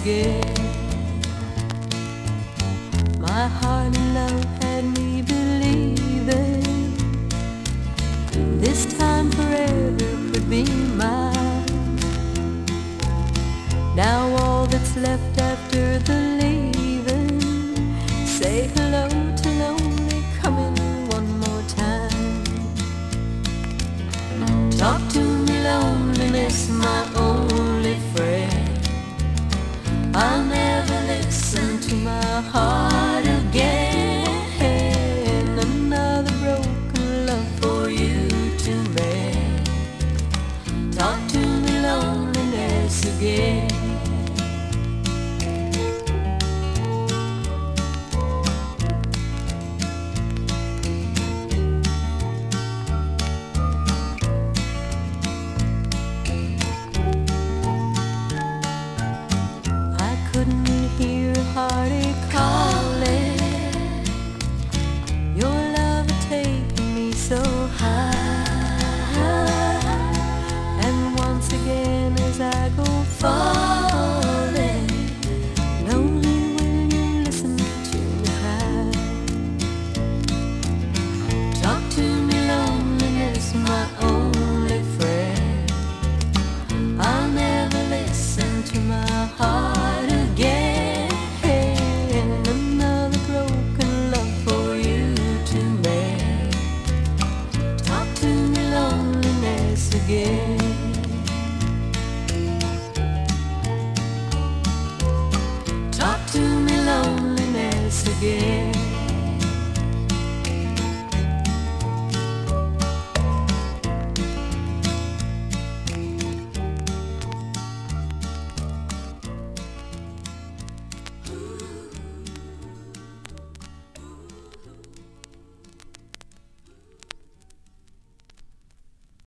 again. My heart and love had me believing this time forever could be mine. Now all that's left after the leaving, say hello to lonely coming one more time. Talk to me loneliness, my friend. I'll never listen to my heart.